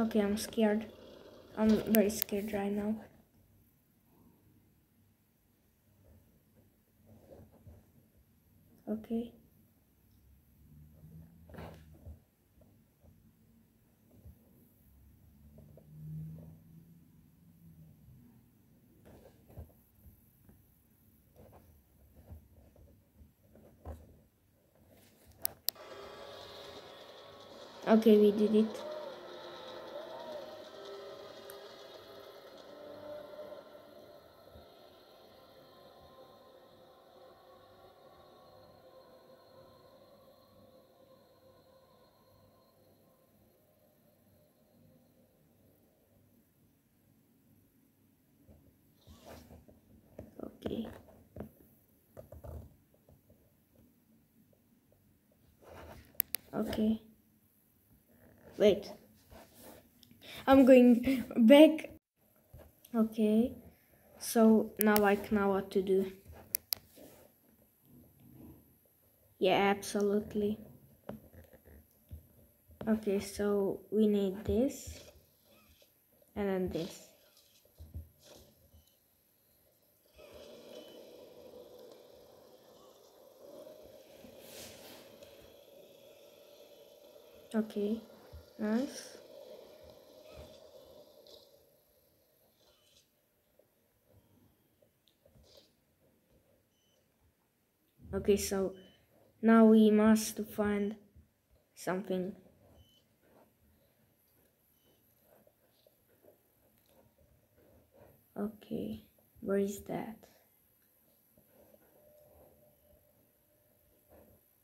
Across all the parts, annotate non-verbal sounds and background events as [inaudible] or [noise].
Okay, I'm scared. I'm very scared right now. Okay. Okay, we did it. Okay. Okay. Wait. I'm going back. Okay. So now I know what to do. Yeah, absolutely. Okay, so we need this and then this. Okay, nice. Okay, so now we must find something. Okay, where is that?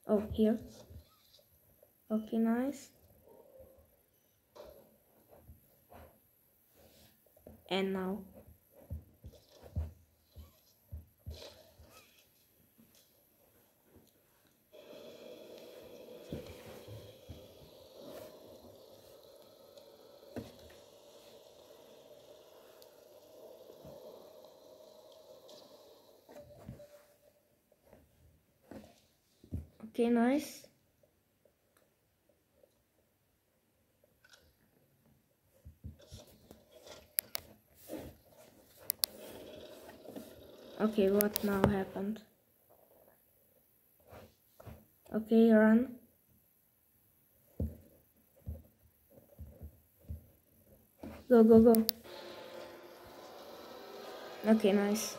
Oh, here. Okay, nice. And now. Okay, nice. Okay, what now happened? Okay, run. Go, go, go. Okay, nice.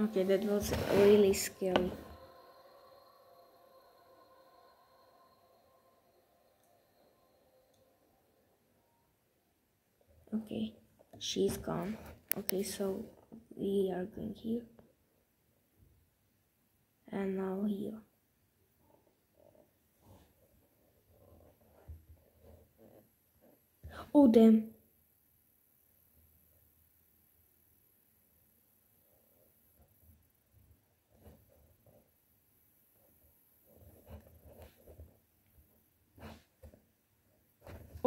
Okay, that was really scary. Okay, she's gone. Okay, so we are going here. And now here. Oh, damn.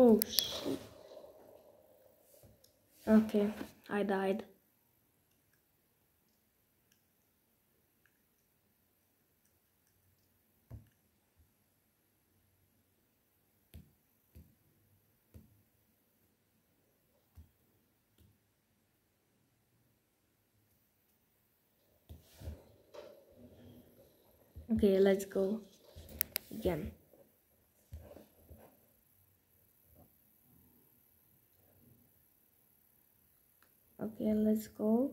Oh shit. Okay, I died. Okay, let's go again. Okay, let's go.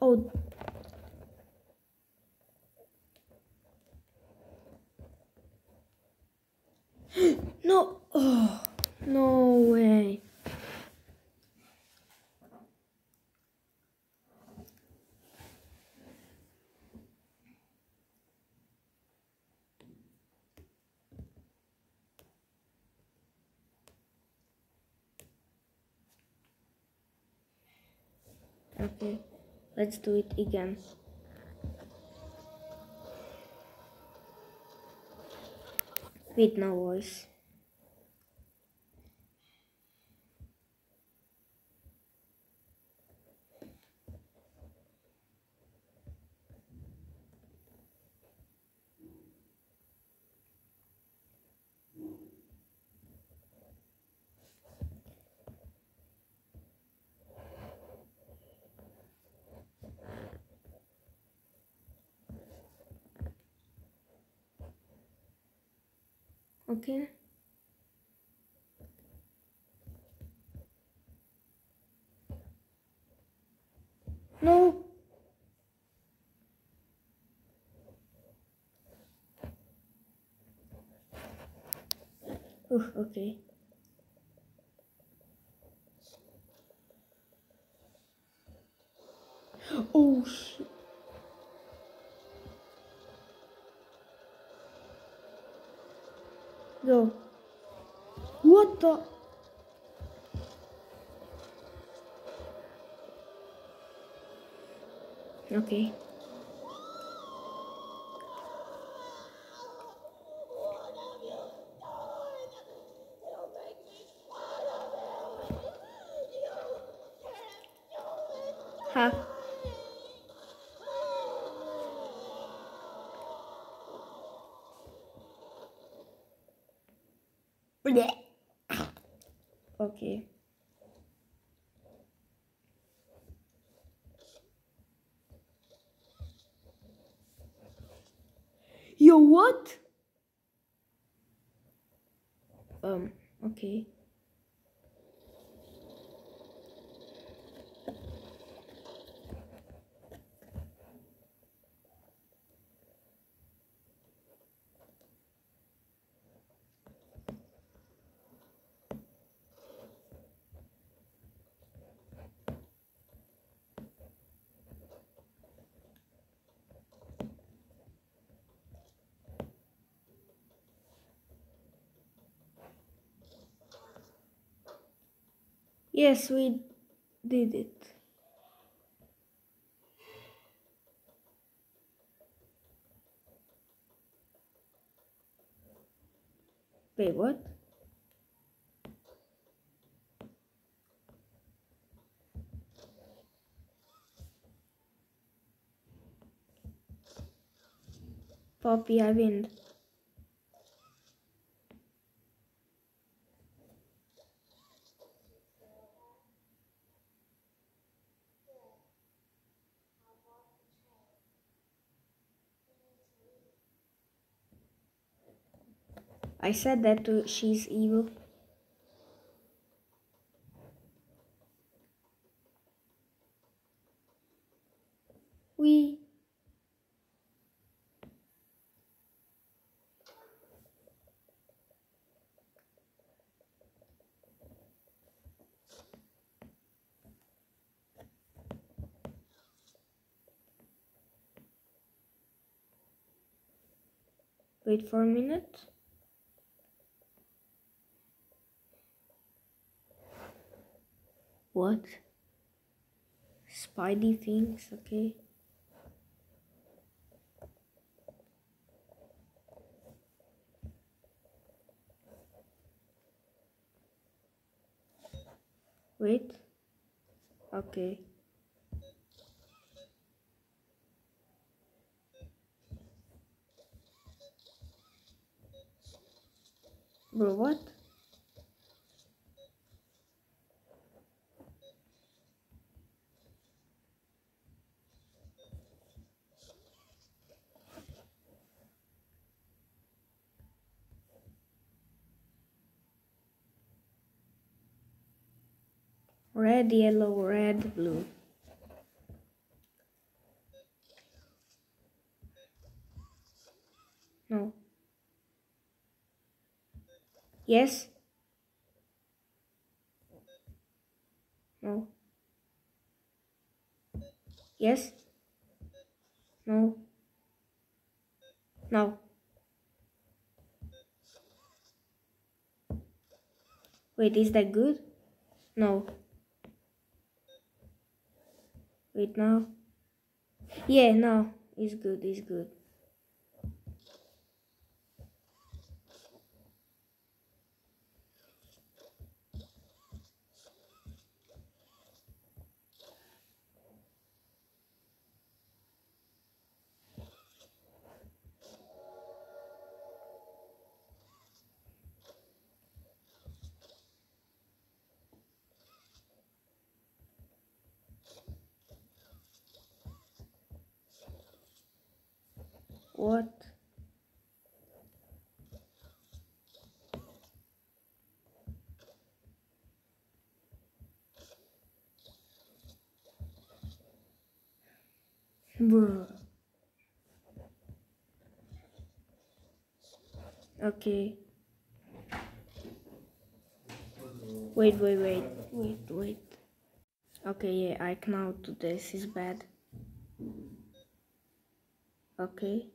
Oh. [gasps] no. Oh, no way. Okay, let's do it again. With no voice. Okay. No. Oh, okay. Oh shit. Go. What the? Okay. Ha. Okay. Yo, what? Um, okay. Yes, we did it. Wait, what? Poppy, I win. I said that to she's evil. We Wait for a minute. What? Spidey things, okay. Wait. Okay. Bro, what? Red, yellow, red, blue. No. Yes. No. Yes. No. No. Wait, is that good? No. Wait now. Yeah, now it's good. It's good. What? Bruh. Okay. Wait, wait, wait, wait, wait. Okay, yeah, I can do this. Is bad. Okay.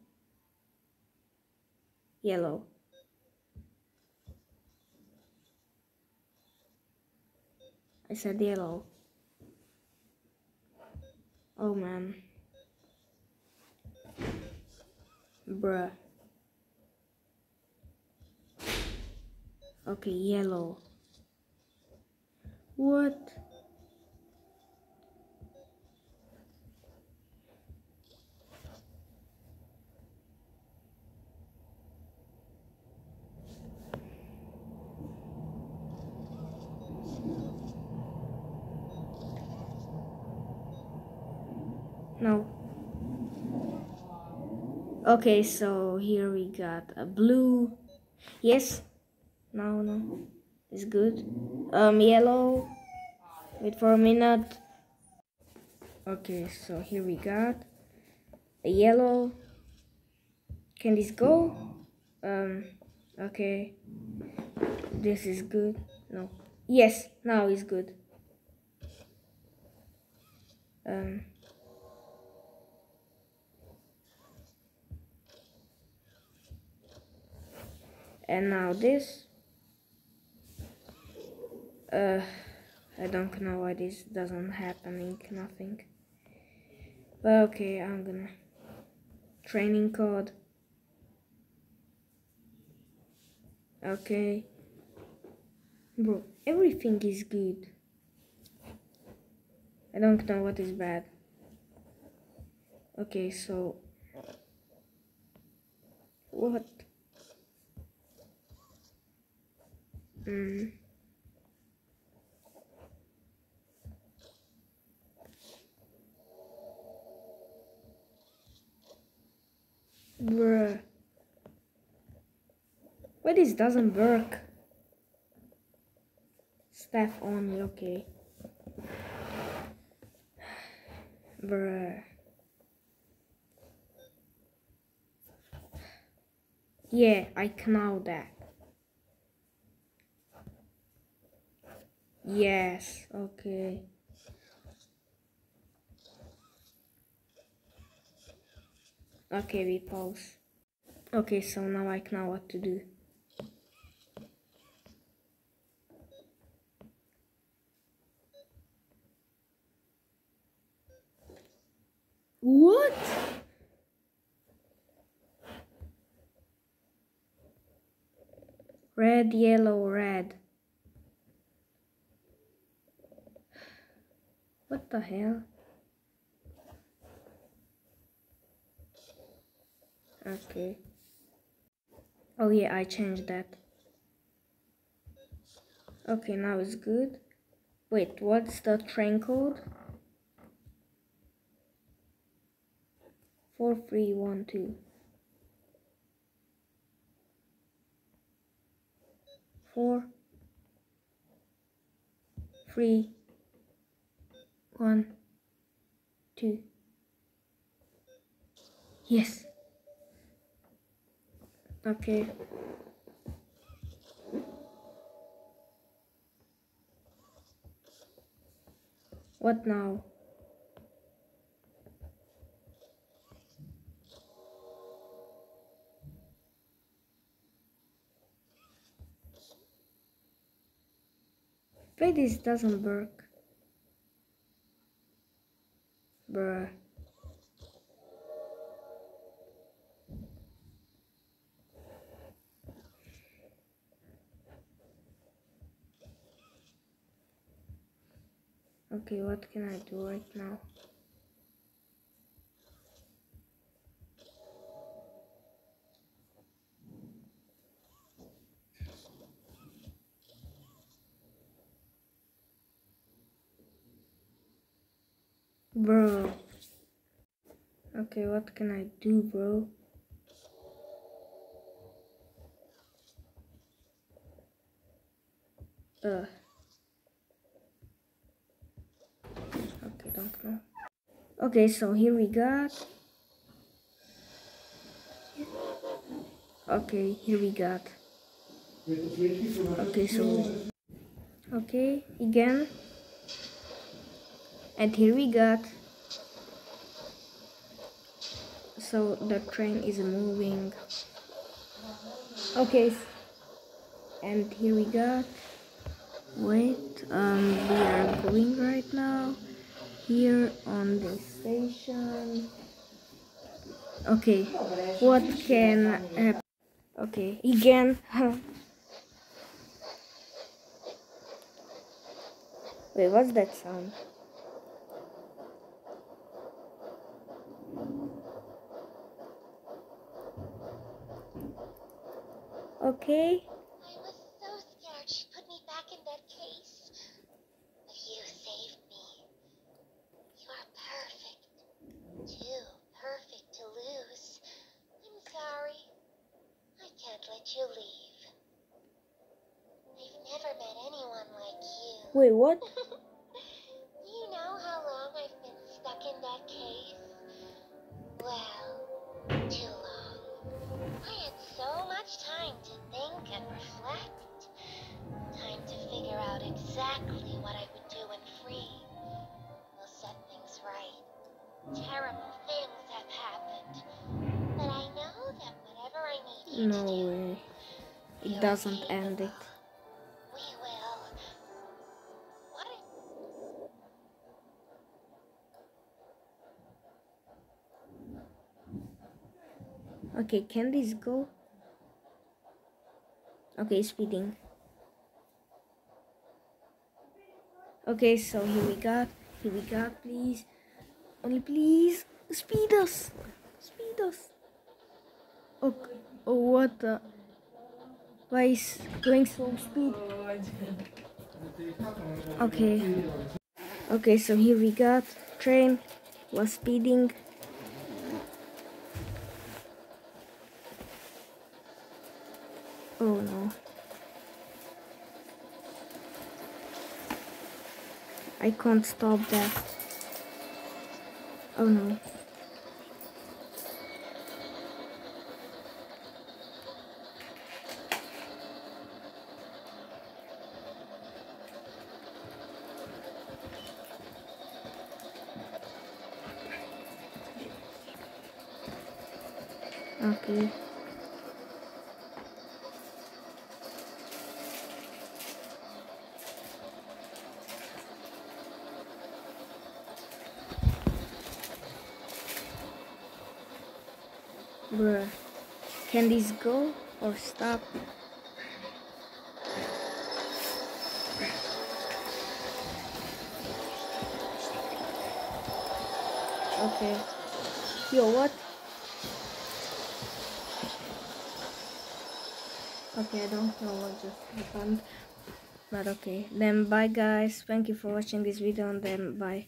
Yellow. I said yellow. Oh man. Bruh. Okay, yellow. What? No. Okay, so here we got a blue. Yes. No, no. It's good. Um, yellow. Wait for a minute. Okay, so here we got a yellow. Can this go? Um, okay. This is good. No. Yes, now it's good. Um. And now this uh I don't know why this doesn't happening nothing. But okay I'm gonna training code. Okay. Bro everything is good. I don't know what is bad. Okay so what Mm. Bruh. Why this doesn't work? Staff only, okay. Bruh. Yeah, I can know that. Yes, okay. Okay, we pause. Okay, so now I know what to do. What? Red, yellow, red. What the hell? Okay. Oh yeah, I changed that. Okay, now it's good. Wait, what's the train code? 4312. 4 3 one, two. Yes. Okay. What now? This doesn't work? Bruh. Okay, what can I do right now? Bro. Okay, what can I do, bro? Uh. Okay, don't know. Okay, so here we got. Okay, here we got. Okay, so. Okay, again. And here we got. So the train is moving. Okay. And here we got. Wait, um, we are going right now. Here on the station. Okay, what can happen? Okay, again. [laughs] Wait, what's that sound? Okay. I was so scared she put me back in that case. But you saved me. You are perfect. Too perfect to lose. I'm sorry. I can't let you leave. I've never met anyone like you. Wait, what? [laughs] You know how long I've been stuck in that case? Figure out exactly what I would do when free. We'll set things right. Terrible things have happened. But I know that whatever I need you to No do, way. It doesn't capable end it. We will. What Okay, can this go? Okay, speeding. Okay, so here we got, here we got, please. Only please, speed us. Speed us. Oh, oh what the? Why is going so speed? Okay. Okay, so here we got, train was speeding. Oh no. I can't stop that. Oh no. Okay. Bruh. Can this go or stop? Okay. Yo, what? Okay, I don't know what just happened. But okay. Then bye guys. Thank you for watching this video and then bye.